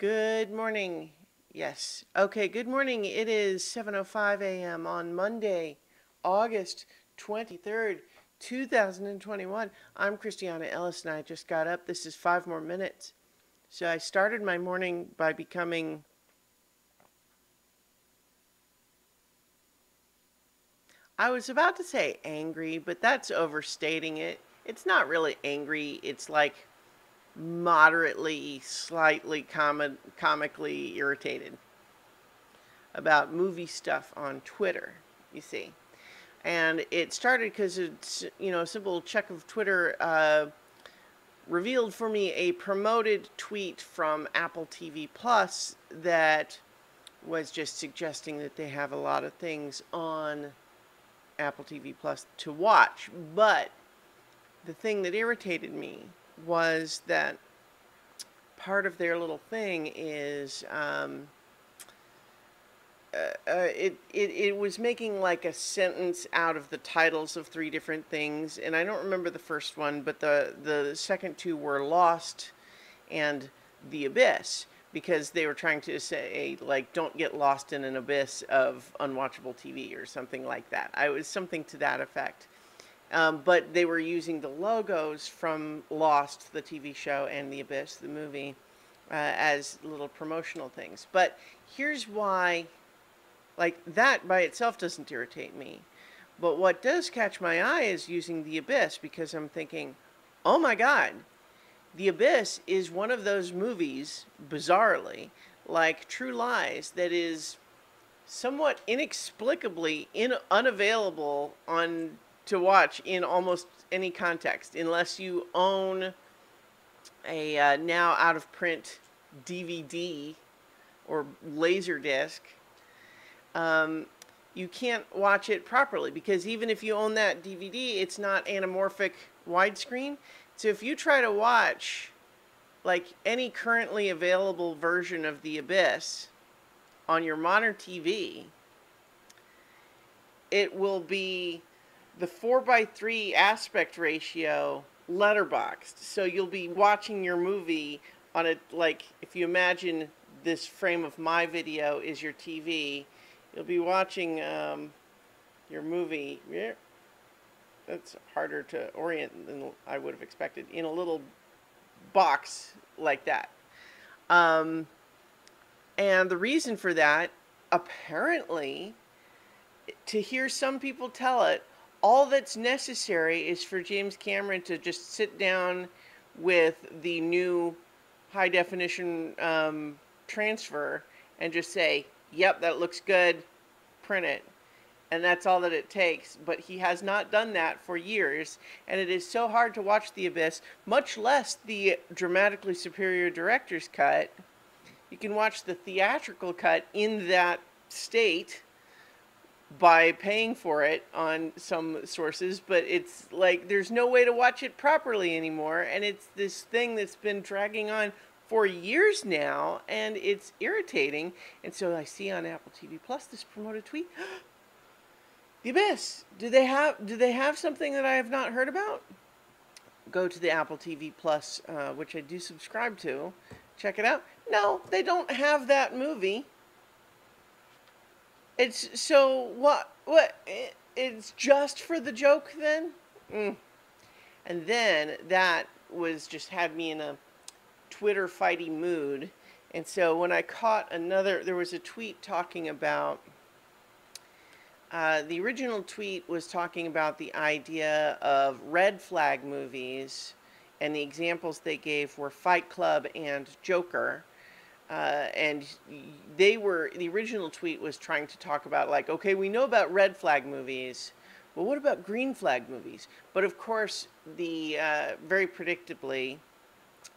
Good morning. Yes. Okay, good morning. It is 7:05 a.m. on Monday, August 23rd, 2021. I'm Christiana Ellis and I just got up. This is 5 more minutes. So I started my morning by becoming I was about to say angry, but that's overstating it. It's not really angry. It's like moderately, slightly com- comically irritated about movie stuff on Twitter, you see. And it started because it's, you know, a simple check of Twitter uh, revealed for me a promoted tweet from Apple TV Plus that was just suggesting that they have a lot of things on Apple TV Plus to watch. But the thing that irritated me was that part of their little thing is um, uh, uh, it, it it was making like a sentence out of the titles of three different things, and I don't remember the first one, but the the second two were Lost and The Abyss because they were trying to say like don't get lost in an abyss of unwatchable TV or something like that. I was something to that effect. Um, but they were using the logos from Lost, the TV show, and The Abyss, the movie, uh, as little promotional things. But here's why, like, that by itself doesn't irritate me. But what does catch my eye is using The Abyss because I'm thinking, oh my God, the Abyss is one of those movies, bizarrely, like True Lies, that is somewhat inexplicably in, unavailable on to watch in almost any context, unless you own a uh, now out of print DVD or laser disc. Um, you can't watch it properly because even if you own that DVD, it's not anamorphic widescreen. So if you try to watch like any currently available version of The Abyss on your modern TV, it will be the 4 by 3 aspect ratio letterboxed. So you'll be watching your movie on a, like, if you imagine this frame of my video is your TV, you'll be watching um, your movie that's harder to orient than I would have expected in a little box like that. Um, and the reason for that, apparently, to hear some people tell it, all that's necessary is for James Cameron to just sit down with the new high definition um, transfer and just say, yep, that looks good, print it and that's all that it takes. But he has not done that for years, and it is so hard to watch The Abyss, much less the dramatically superior director's cut. You can watch the theatrical cut in that state by paying for it on some sources, but it's like there's no way to watch it properly anymore, and it's this thing that's been dragging on for years now, and it's irritating. And so I see on Apple TV Plus this promoted tweet. The Abyss. Do they have Do they have something that I have not heard about? Go to the Apple TV Plus, uh, which I do subscribe to. Check it out. No, they don't have that movie. It's so what? What? It's just for the joke then. Mm. And then that was just had me in a Twitter fighty mood. And so when I caught another, there was a tweet talking about uh, the original tweet was talking about the idea of red flag movies, and the examples they gave were Fight Club and Joker. Uh, and they were, the original tweet was trying to talk about, like, okay, we know about red flag movies, but what about green flag movies? But of course, the uh, very predictably,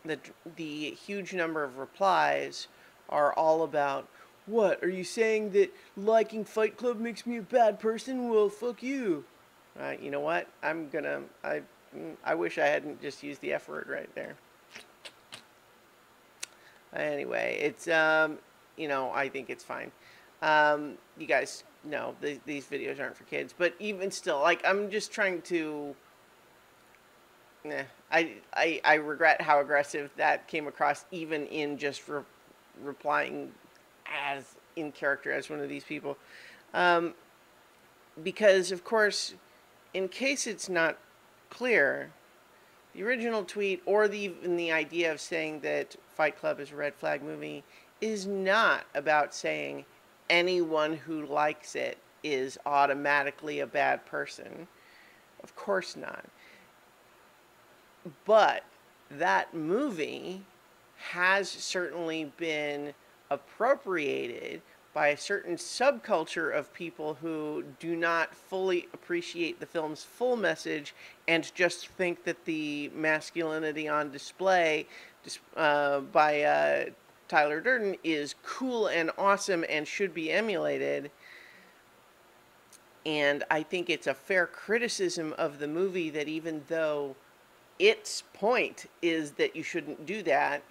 the, the huge number of replies are all about what, are you saying that liking Fight Club makes me a bad person? Well, fuck you. Right, you know what? I'm gonna, I, mm, I wish I hadn't just used the F word right there. Anyway, it's, um, you know, I think it's fine. Um, you guys know the, these videos aren't for kids, but even still, like, I'm just trying to, I, I, I regret how aggressive that came across even in just re replying as in character as one of these people. Um, because, of course, in case it's not clear, the original tweet or the, even the idea of saying that Fight Club is a red flag movie is not about saying anyone who likes it is automatically a bad person. Of course not. But that movie has certainly been appropriated by a certain subculture of people who do not fully appreciate the film's full message and just think that the masculinity on display uh, by uh, Tyler Durden is cool and awesome and should be emulated. And I think it's a fair criticism of the movie that even though its point is that you shouldn't do that,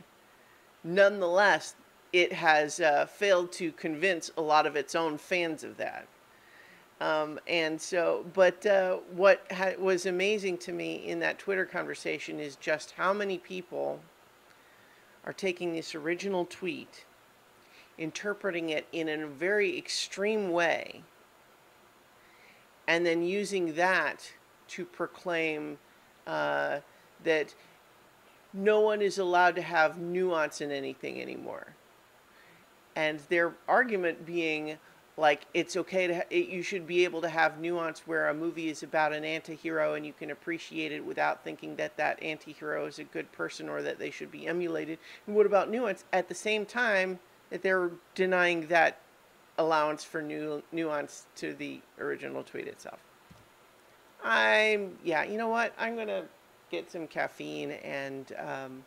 nonetheless, it has uh, failed to convince a lot of its own fans of that. Um, and so, but uh, what ha- was amazing to me in that Twitter conversation is just how many people are taking this original tweet, interpreting it in a very extreme way, and then using that to proclaim uh, that no one is allowed to have nuance in anything anymore. And their argument being like it's okay to it, you should be able to have nuance where a movie is about an anti-hero and you can appreciate it without thinking that that anti-hero is a good person or that they should be emulated. And what about nuance? At the same time that they're denying that allowance for new nuance to the original tweet itself. I'm yeah you know what? I'm gonna get some caffeine and um,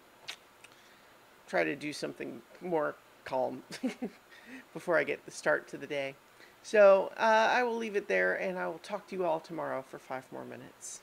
try to do something more calm before I get the start to the day. So uh, I will leave it there and I will talk to you all tomorrow for five more minutes.